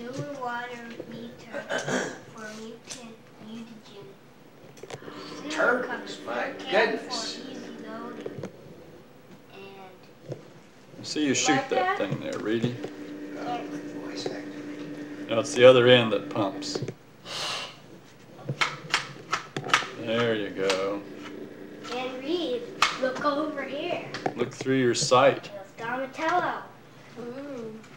sewer water meter for mutant mutagen. Turks, Turbines, my goodness. See you shoot that thing there, Reedy. Now it's the other end that pumps. There you go. and Reed, Look over here. Look through your sight. It's Donatello. Mm.